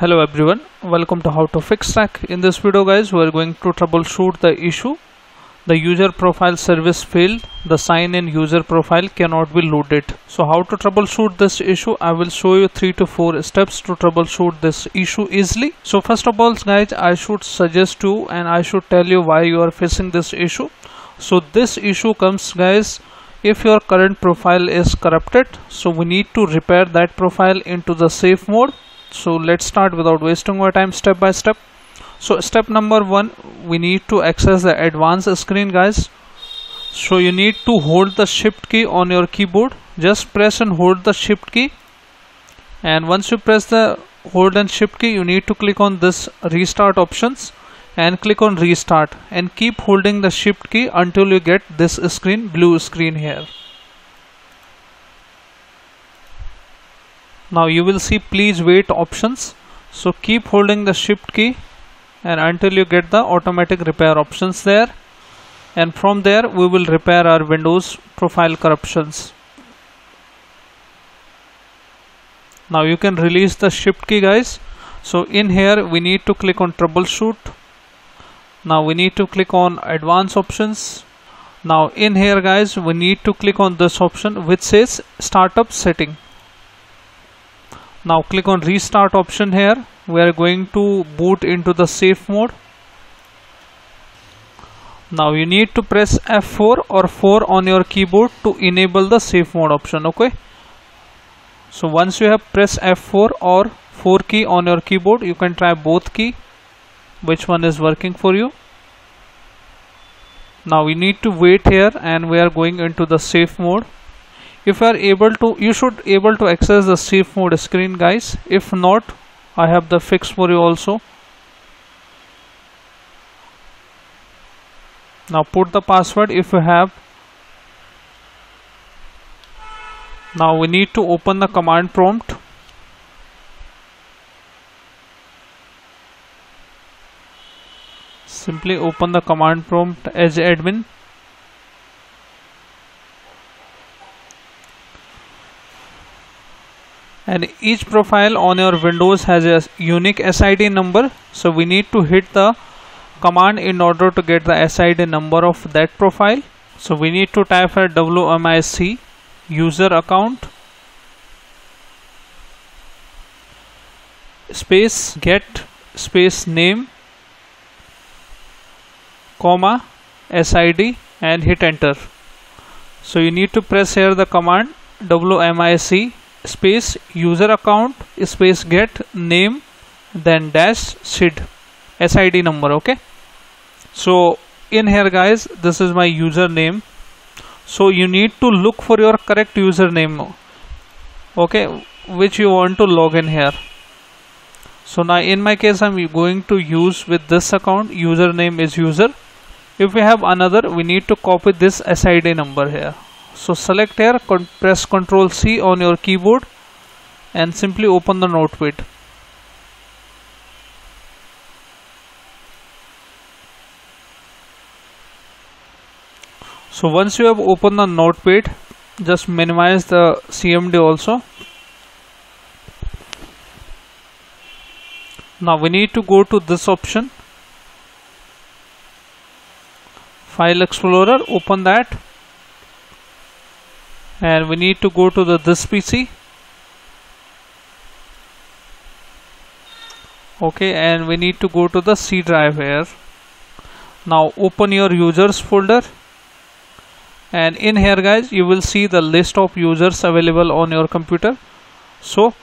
Hello everyone, welcome to How to Fix Tech. In this video guys, we are going to troubleshoot the issue. The user profile service failed. The sign in user profile cannot be loaded. So how to troubleshoot this issue? I will show you 3 to 4 steps to troubleshoot this issue easily. So first of all guys, I should suggest you and I should tell you why you are facing this issue. So this issue comes guys if your current profile is corrupted so we need to repair that profile into the safe mode so let's start without wasting our time step by step. So step number one we need to access the advanced screen guys. So you need to hold the shift key on your keyboard. Just press and hold the shift key. And once you press the hold and shift key you need to click on this restart options and click on restart and keep holding the shift key until you get this screen blue screen here now you will see please wait options. So keep holding the shift key and until you get the automatic repair options there. And from there we will repair our windows profile corruptions. Now you can release the shift key guys. So in here we need to click on troubleshoot. Now we need to click on advanced options. Now in here guys we need to click on this option which says startup setting now click on restart option here. We are going to boot into the safe mode. Now you need to press F4 or 4 on your keyboard to enable the safe mode option okay? So once you have pressed F4 or 4 key on your keyboard you can try both key. Which one is working for you? Now we need to wait here and we are going into the safe mode if you are able to you should able to access the safe mode screen guys. If not I have the fix for you also. Now put the password if you have. Now we need to open the command prompt. Simply open the command prompt as admin and each profile on your windows has a unique SID number. So we need to hit the command in order to get the SID number of that profile. So we need to type a WMIC user account space get space name comma SID and hit enter. So you need to press here the command WMIC space user account space get name then dash sid sid number okay? So in here guys this is my username. So you need to look for your correct username okay which you want to log in here. So now in my case i'm going to use with this account username is user. If we have another we need to copy this sid number here so select here press ctrl c on your keyboard and simply open the notepad so once you have opened the notepad just minimize the cmd also. Now we need to go to this option. File explorer open that and we need to go to the this PC okay and we need to go to the C drive here. Now open your users folder. And in here guys you will see the list of users available on your computer. So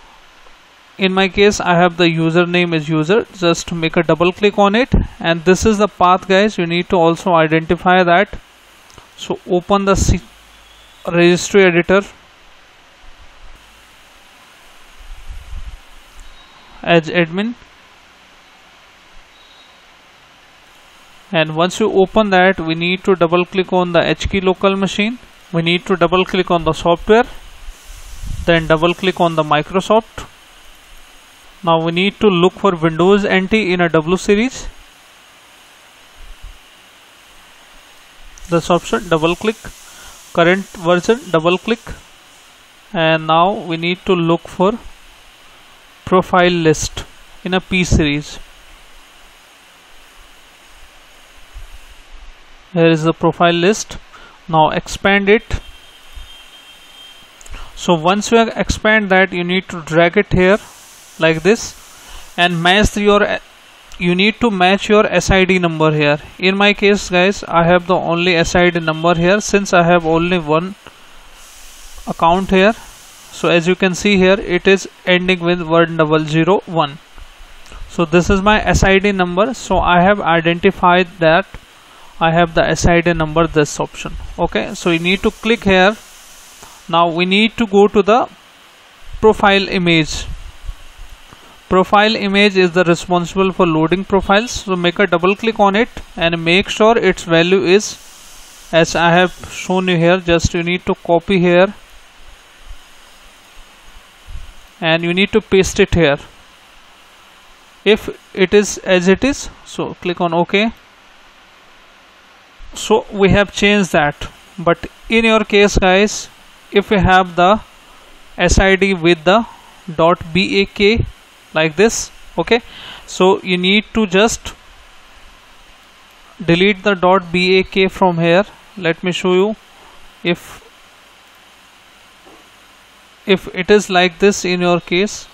in my case I have the username is user. Just make a double click on it. And this is the path guys. You need to also identify that. So open the C registry editor. As admin. And once you open that we need to double click on the HKey local machine. We need to double click on the software. Then double click on the Microsoft. Now we need to look for Windows NT in a W series. This option double click current version double click. And now we need to look for profile list in a P series. Here is the profile list. Now expand it. So once you expand that you need to drag it here like this. And match your you need to match your SID number here. In my case guys I have the only SID number here since I have only one account here. So as you can see here it is ending with 1001 so this is my SID number. So I have identified that I have the SID number this option. Okay? So you need to click here. Now we need to go to the profile image profile image is the responsible for loading profiles. So make a double click on it and make sure its value is as I have shown you here just you need to copy here and you need to paste it here. If it is as it is so click on ok. So we have changed that. But in your case guys if you have the SID with the dot BAK like this okay? So you need to just delete the dot BAK from here. Let me show you. If if it is like this in your case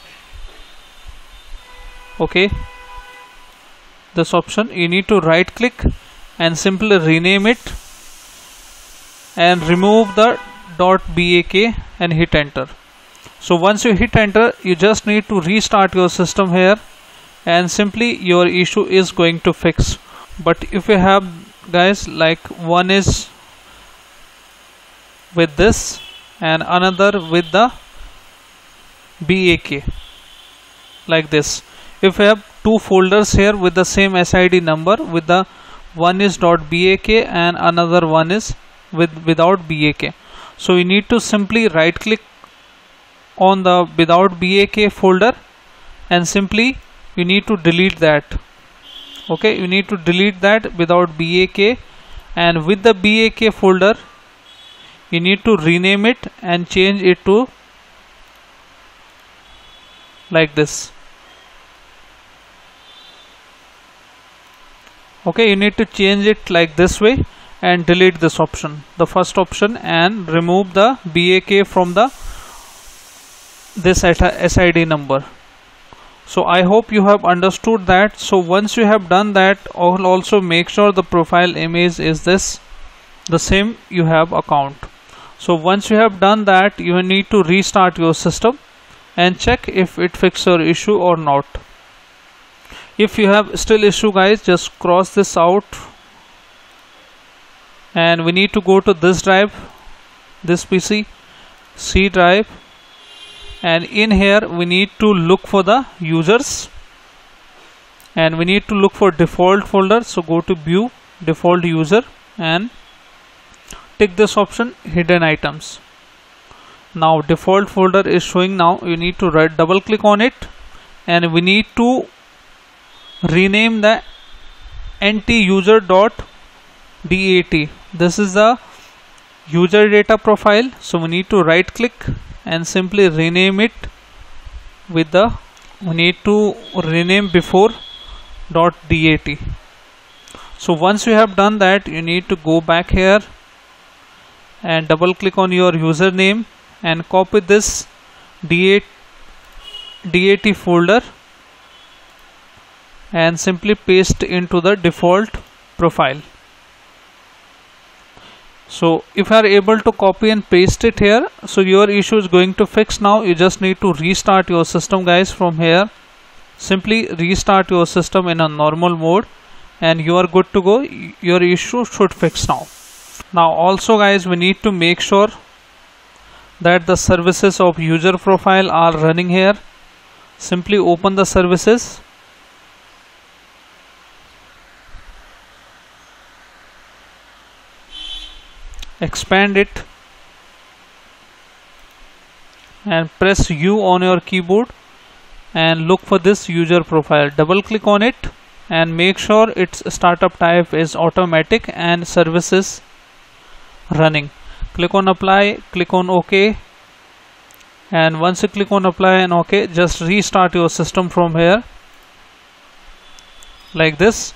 okay? This option you need to right click and simply rename it and remove the dot .bak and hit enter so once you hit enter you just need to restart your system here and simply your issue is going to fix. But if you have guys like one is with this and another with the BAK like this. If you have two folders here with the same SID number with the one is .bak and another one is with without BAK so you need to simply right click on the without BAK folder and simply you need to delete that. Okay you need to delete that without BAK and with the BAK folder you need to rename it and change it to like this. Okay you need to change it like this way and delete this option the first option and remove the BAK from the this SID number. So I hope you have understood that. So once you have done that also make sure the profile image is this the same you have account. So once you have done that you need to restart your system and check if it fixes your issue or not. If you have still issue guys just cross this out. And we need to go to this drive this PC C drive and in here we need to look for the users. And we need to look for default folder. So go to view default user and tick this option hidden items. Now default folder is showing now. You need to right double click on it. And we need to rename the nt user dot dat this is the user data profile. So we need to right click and simply rename it with the we need to rename before dot dat so once you have done that you need to go back here and double click on your username and copy this dat dat folder and simply paste into the default profile so if you are able to copy and paste it here so your issue is going to fix now. You just need to restart your system guys from here. Simply restart your system in a normal mode and you are good to go. Your issue should fix now. Now also guys we need to make sure that the services of user profile are running here. Simply open the services expand it and press U on your keyboard and look for this user profile. Double click on it and make sure its startup type is automatic and services running. Click on apply click on ok. And once you click on apply and ok just restart your system from here like this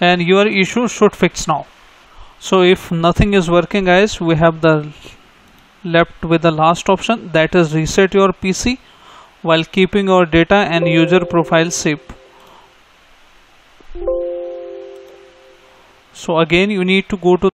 and your issue should fix now. So if nothing is working guys we have the left with the last option that is reset your PC while keeping your data and user profile safe. So again you need to go to